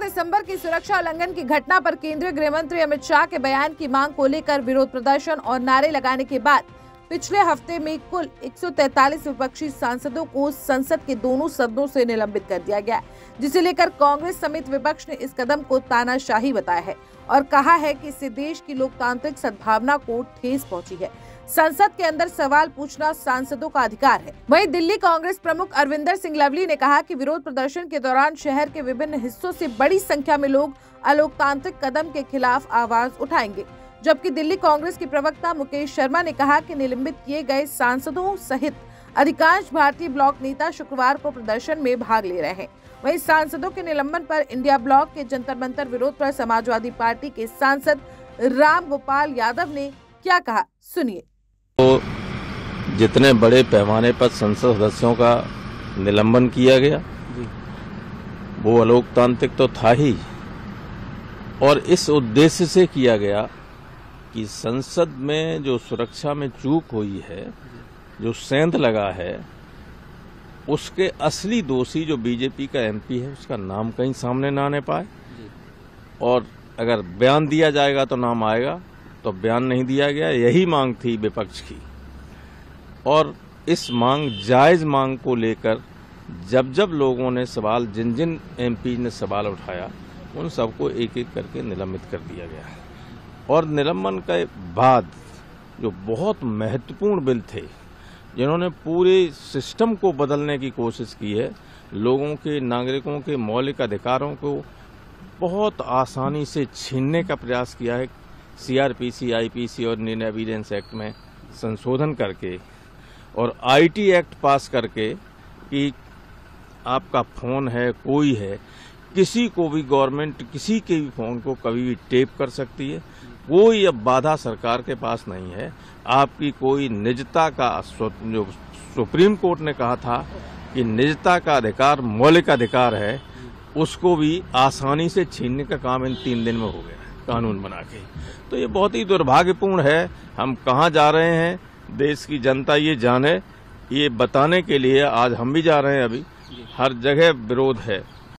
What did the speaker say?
दिसंबर की सुरक्षा उल्लंघन की घटना पर केंद्रीय गृह मंत्री अमित शाह के बयान की मांग को लेकर विरोध प्रदर्शन और नारे लगाने के बाद पिछले हफ़्ते में कुल 143 विपक्षी सांसदों को संसद के दोनों सदनों से निलंबित कर दिया गया, जिसे लेकर कांग्रेस समेत विपक्ष ने इस कदम को तानाशाही बताया है और कहा है कि इससे देश की लोकतांत्रिक सद्भावना को ठेस पहुँची है। संसद के अंदर सवाल पूछना सांसदों का अधिकार है। वहीं दिल्ली कांग्रेस प्रमुख अरविंदर सिंह लवली ने कहा कि विरोध प्रदर्शन के दौरान शहर के विभिन्न हिस्सों से बड़ी संख्या में लोग अलोकतांत्रिक कदम के खिलाफ आवाज़ उठाएँगे। जबकि दिल्ली कांग्रेस के प्रवक्ता मुकेश शर्मा ने कहा कि निलंबित किए गए सांसदों सहित अधिकांश भारतीय ब्लॉक नेता शुक्रवार को प्रदर्शन में भाग ले रहे हैं। वहीं सांसदों के निलंबन पर इंडिया ब्लॉक के जंतर मंतर विरोध पर समाजवादी पार्टी के सांसद राम गोपाल यादव ने क्या कहा? सुनिए। तो जितने बड़े पैमाने पर संसद सदस्यों का निलंबन किया गया वो अलोकतांत्रिक तो था ही। और इस उद्देश्य से किया गया कि संसद में जो सुरक्षा में चूक हुई है जो सेंध लगा है उसके असली दोषी जो बीजेपी का एमपी है उसका नाम कहीं सामने ना आने पाए। और अगर बयान दिया जाएगा तो नाम आएगा तो बयान नहीं दिया गया यही मांग थी विपक्ष की। और इस मांग जायज़ मांग को लेकर जब जब लोगों ने सवाल जिन जिन एमपी ने सवाल उठाया उन सबको एक एक करके निलंबित कर दिया गया और निलंबन के बाद जो बहुत महत्वपूर्ण बिल थे जिन्होंने पूरे सिस्टम को बदलने की कोशिश की है लोगों के नागरिकों के मौलिक अधिकारों को बहुत आसानी से छीनने का प्रयास किया है सीआरपीसी, आईपीसी और इंडियन एविडेंस एक्ट में संशोधन करके और आईटी एक्ट पास करके कि आपका फ़ोन है कोई है किसी को भी गवर्नमेंट किसी के भी फ़ोन को कभी भी टेप कर सकती है। कोई अब बाधा सरकार के पास नहीं है। आपकी कोई निजता का जो सुप्रीम कोर्ट ने कहा था कि निजता का अधिकार मौलिक अधिकार है, उसको भी आसानी से छीनने का काम इन तीन दिन में हो गया कानून बना के। तो ये बहुत ही दुर्भाग्यपूर्ण है। हम कहाँ जा रहे हैं? देश की जनता ये जाने। ये बताने के लिए आज हम भी जा रहे हैं अभी। हर जगह विरोध है।